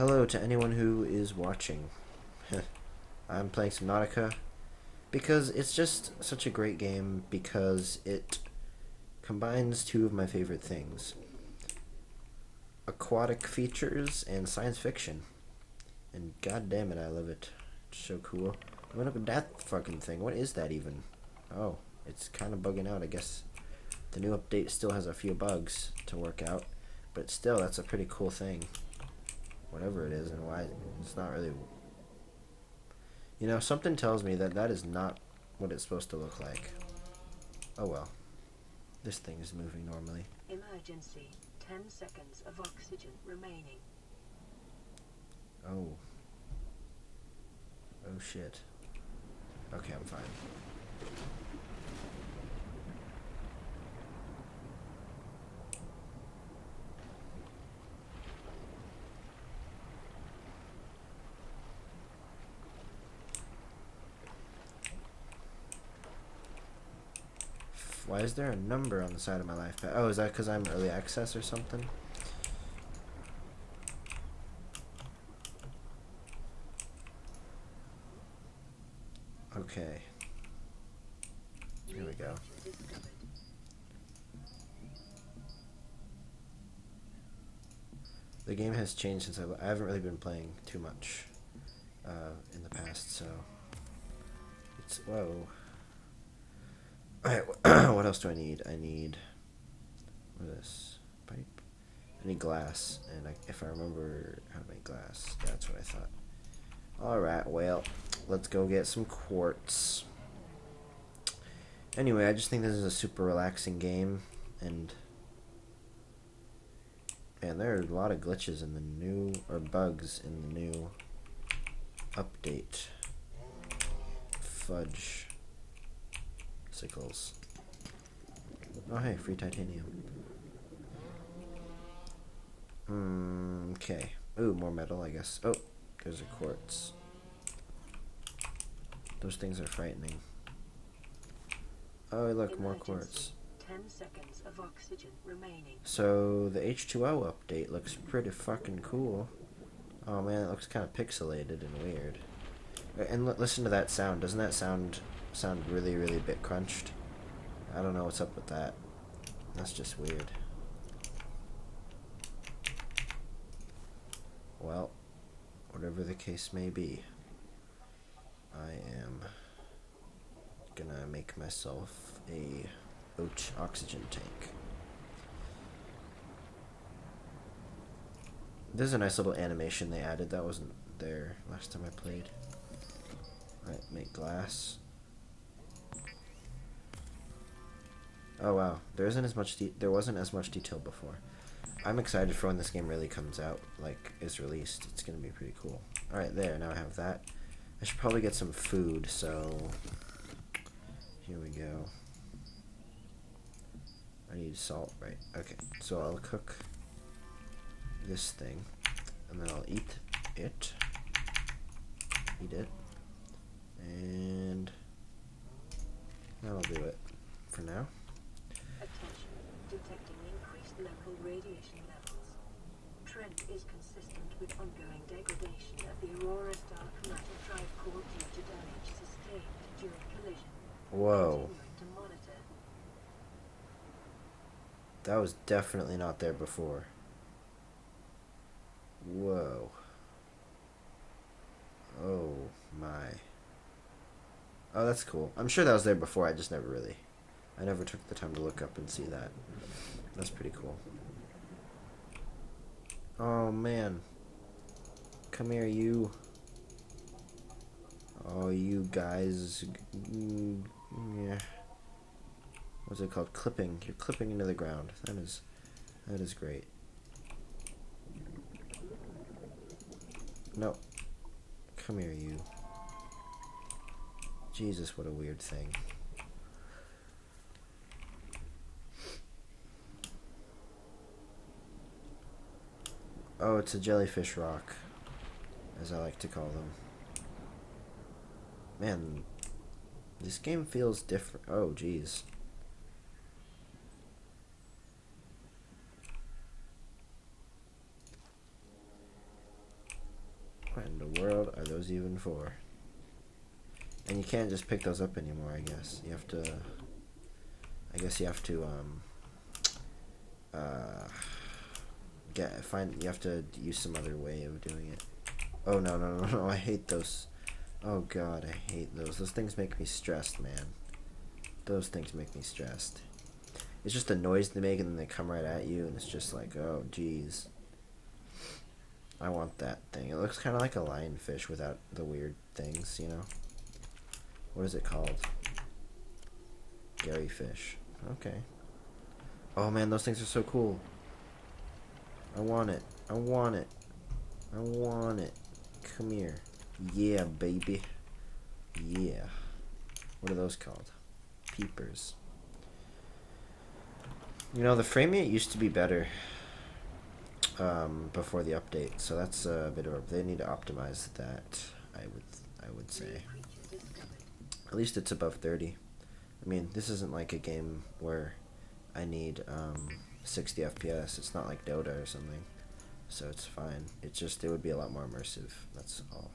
Hello to anyone who is watching. I'm playing Subnautica because it's just such a great game because it combines two of my favorite things aquatic features and science fiction. And god damn it, I love it. It's so cool. What up with that fucking thing? What is that even? Oh, it's kind of bugging out, I guess. The new update still has a few bugs to work out, but still, that's a pretty cool thing. Whatever it is and why it's not really. You know, something tells me that that is not what it's supposed to look like. Oh well. This thing is moving normally. Emergency. 10 seconds of oxygen remaining. Oh. Oh shit. Okay, I'm fine. Why is there a number on the side of my lifepod? Oh, is that because I'm early access or something? Okay. Here we go. The game has changed since I, I haven't really been playing too much uh, in the past, so it's whoa. Alright, what else do I need? I need what is this pipe? I need glass, and I, if I remember how to make glass, that's what I thought. Alright, well, let's go get some quartz. Anyway, I just think this is a super relaxing game, and man, there are a lot of glitches in the new, or bugs in the new update. Fudge. Sickles. Oh hey, free titanium. Hmm, okay. Ooh, more metal, I guess. Oh, there's a quartz. Those things are frightening. Oh, look, more quartz. 10 seconds of oxygen remaining. So, the H2O update looks pretty fucking cool. Oh man, it looks kind of pixelated and weird. Uh, And li- listen to that sound. Doesn't that sound sound really, really a bit crunched? I don't know what's up with that. That's just weird. Well, whatever the case may be, I am gonna make myself a oat oxygen tank. There's a nice little animation they added that wasn't there last time I played. Right, make glass. Oh wow, there isn't as much there wasn't as much detail before. I'm excited for when this game really comes out, like is released. It's gonna be pretty cool. All right, there. Now I have that. I should probably get some food. So here we go. I need salt, right? Okay, so I'll cook this thing, and then I'll eat it. Eat it, and that'll do it for now. Detecting increased local radiation levels. Trend is consistent with ongoing degradation of the Aurora Star chromatic drive core due to damage sustained during collision. Whoa. Continuing to monitor. That was definitely not there before. Whoa. Oh my. Oh, that's cool. I'm sure that was there before. I just never really. I never took the time to look up and see that. That's pretty cool. Oh man. Come here, you. Oh, you guys. Yeah what's it called? Clipping. You're clipping into the ground. That is, that is great. No. Come here, you. Jesus, what a weird thing. Oh, it's a jellyfish rock, as I like to call them. Man, this game feels different. Oh, jeez. What in the world are those even for? And you can't just pick those up anymore, I guess. You have to... I guess you have to, um... Uh... Get, find, you have to use some other way of doing it. Oh, no, no, no, no, I hate those. Oh, God, I hate those. Those things make me stressed, man. Those things make me stressed. It's just the noise they make and then they come right at you and it's just like, oh, jeez. I want that thing. It looks kind of like a lionfish without the weird things, you know? What is it called? Garryfish. Okay. Oh man, those things are so cool. I want it. I want it. I want it. Come here. Yeah, baby. Yeah. What are those called? Peepers. You know, the frame rate used to be better um, before the update, so that's a bit of a, they need to optimize that. I would I would say. At least it's above 30. I mean, this isn't like a game where I need um, 60 FPS. It's not like Dota or something, so it's fine. It's just it would be a lot more immersive. That's all.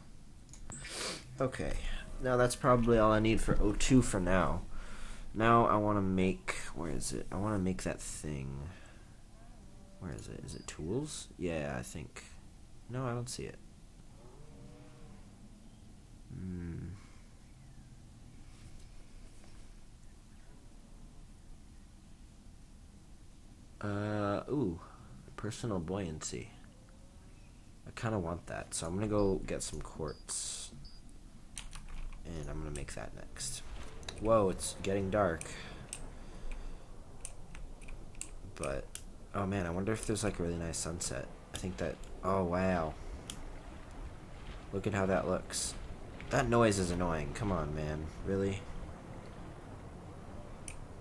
Okay, now that's probably all I need for O2 for now. Now I want to make where is it? I want to make that thing. Where is it? Is it tools? Yeah, I think. No, I don't see it. Hmm. Uh, ooh, personal buoyancy. I kind of want that, so I'm gonna go get some quartz, and I'm gonna make that next. Whoa, it's getting dark. But, oh man, I wonder if there's like a really nice sunset. I think that, oh wow. Look at how that looks. That noise is annoying. Come on, man. Really?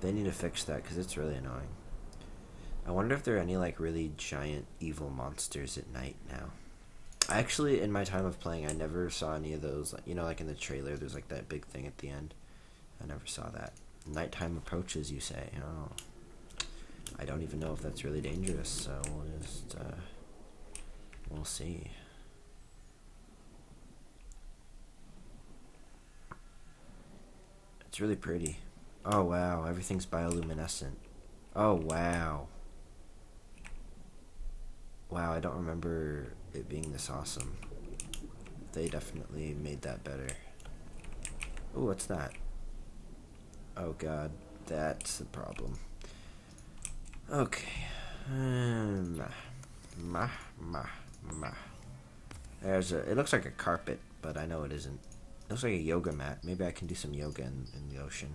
They need to fix that because it's really annoying. I wonder if there are any like really giant evil monsters at night now. I actually, in my time of playing, I never saw any of those. You know, like in the trailer, there's like that big thing at the end. I never saw that. Nighttime approaches, you say. Oh. I don't even know if that's really dangerous, so we'll just, uh, we'll see. It's really pretty. Oh, wow, everything's bioluminescent. Oh, wow. Wow, I don't remember it being this awesome. They definitely made that better. Oh, what's that? Oh god, that's the problem. Okay. Um, ma, ma, ma. There's a, it looks like a carpet, but I know it isn't. It looks like a yoga mat. Maybe I can do some yoga in, in the ocean.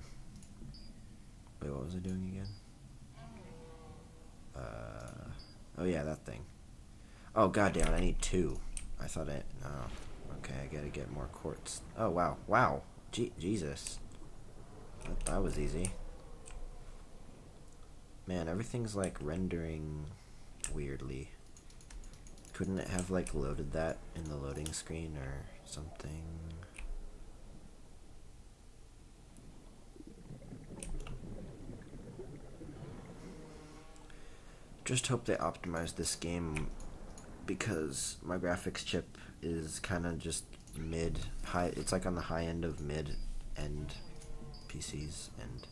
Wait, what was I doing again? Uh, oh yeah, that thing. Oh goddamn, I need two. I thought I, no. Okay, I gotta get more quartz. Oh wow, wow. Je Jesus. That, that was easy. Man, everything's like rendering weirdly. Couldn't it have like loaded that in the loading screen or something? Just hope they optimize this game because my graphics chip is kind of just mid high it's like on the high end of mid end PCs and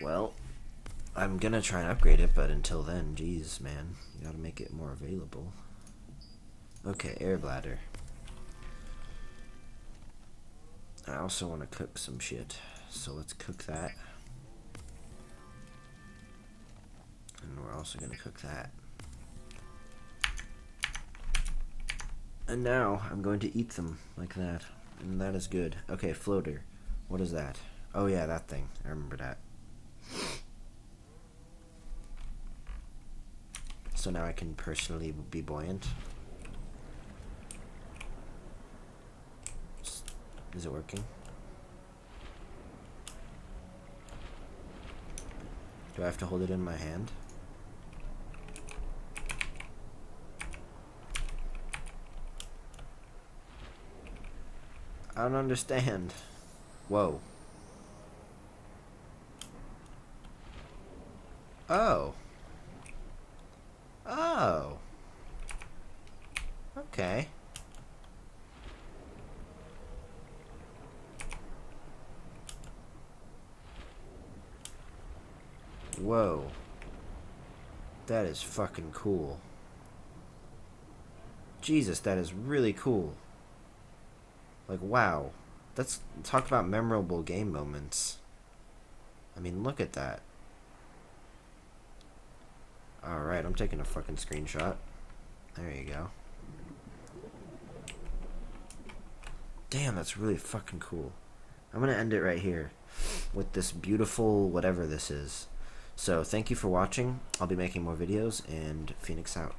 well I'm gonna try and upgrade it but until then geez man you gotta make it more available. Okay air bladder. I also want to cook some shit so let's cook that. And we're also gonna cook that And now I'm going to eat them like that. And that is good. Okay, floater. What is that? Oh yeah, that thing. I remember that. So now I can personally be buoyant. Is it working? Do I have to hold it in my hand? I don't understand. Whoa. Oh. Oh. Okay. Whoa. That is fucking cool. Jesus, that is really cool. Like, wow. Let's talk about memorable game moments. I mean, look at that. Alright, I'm taking a fucking screenshot. There you go. Damn, that's really fucking cool. I'm gonna end it right here with this beautiful whatever this is. So, thank you for watching. I'll be making more videos, and Phoenix out.